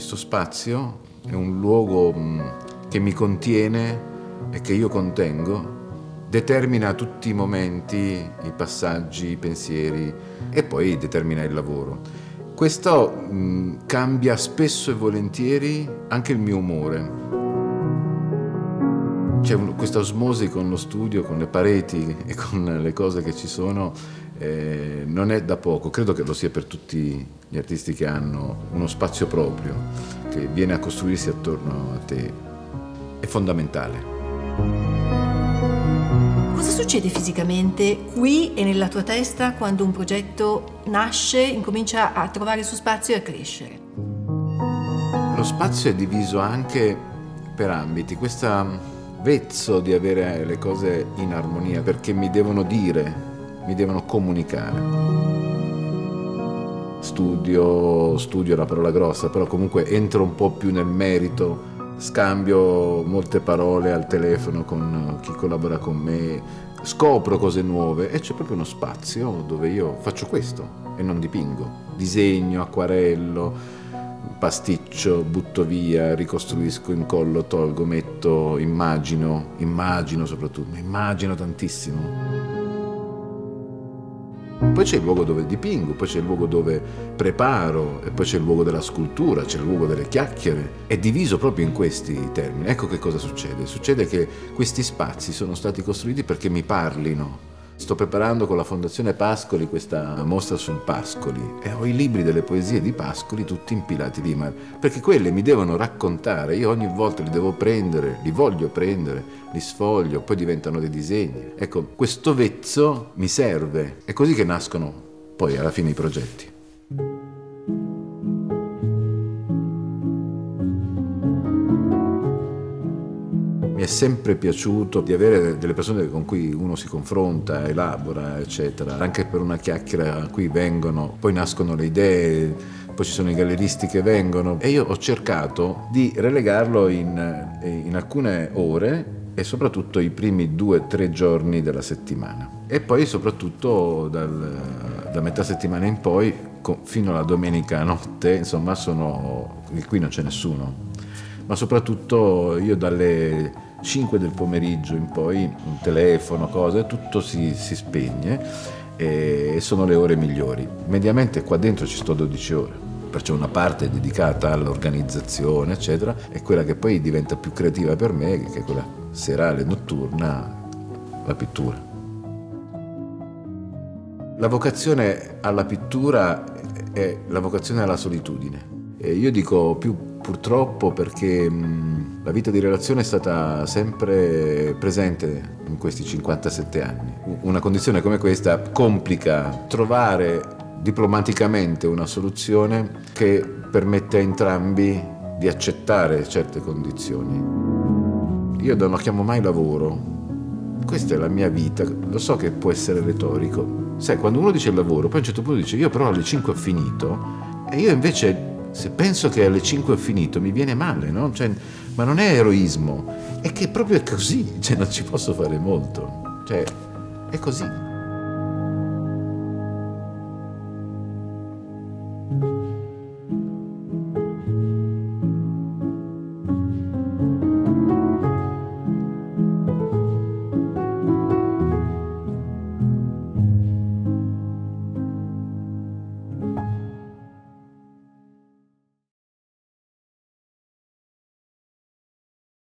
Questo spazio è un luogo mm, che mi contiene e che io contengo, determina tutti i momenti, i passaggi, i pensieri e poi determina il lavoro. Questo mh, mm, cambia spesso e volentieri anche il mio umore. C'è questa osmosi con lo studio, con le pareti e con le cose che ci sono, eh, non è da poco, credo che lo sia per tutti gli artisti che hanno uno spazio proprio, che viene a costruirsi attorno a te, è fondamentale. Cosa succede fisicamente qui e nella tua testa quando un progetto nasce, incomincia a trovare il suo spazio e a crescere? Lo spazio è diviso anche per ambiti. Questa vezzo di avere le cose in armonia perché mi devono dire, mi devono comunicare. Studio, studio è una parola grossa, però comunque entro un po' più nel merito, scambio molte parole al telefono con chi collabora con me, scopro cose nuove e c'è proprio uno spazio dove io faccio questo e non dipingo, disegno, acquarello, pasticcio, butto via, ricostruisco, incollo, tolgo, metto, immagino, immagino soprattutto, immagino tantissimo. Poi c'è il luogo dove dipingo, poi c'è il luogo dove preparo, e poi c'è il luogo della scultura, c'è il luogo delle chiacchiere. È diviso proprio in questi termini. Ecco che cosa succede. Succede che questi spazi sono stati costruiti perché mi parlino, Sto preparando con la Fondazione Pascoli questa mostra sul Pascoli e ho i libri delle poesie di Pascoli tutti impilati lì, ma perché quelle mi devono raccontare, io ogni volta li devo prendere, li voglio prendere, li sfoglio, poi diventano dei disegni. Ecco, questo vezzo mi serve, è così che nascono poi alla fine i progetti. Sempre piaciuto di avere delle persone con cui uno si confronta, elabora, eccetera. Anche per una chiacchiera qui vengono, poi nascono le idee, poi ci sono i galleristi che vengono e io ho cercato di relegarlo in, in alcune ore e soprattutto i primi due o tre giorni della settimana. E poi soprattutto dal, da metà settimana in poi, fino alla domenica notte, insomma, sono, qui non c'è nessuno. Ma soprattutto io dalle 5 del pomeriggio in poi, un telefono, cose, tutto si, si spegne e sono le ore migliori. Mediamente qua dentro ci sto 12 ore, perciò una parte dedicata all'organizzazione, eccetera, e quella che poi diventa più creativa per me, che è quella serale, notturna, la pittura. La vocazione alla pittura è la vocazione alla solitudine. E io dico più purtroppo perché mh, la vita di relazione è stata sempre presente in questi 57 anni. Una condizione come questa complica trovare diplomaticamente una soluzione che permette a entrambi di accettare certe condizioni. Io non lo chiamo mai lavoro, questa è la mia vita, lo so che può essere retorico. Sai, quando uno dice lavoro, poi a un certo punto dice io però alle 5 ho finito e io invece se penso che alle 5 ho finito mi viene male, no? Cioè, ma non è eroismo, è che proprio è così, cioè non ci posso fare molto, cioè è così.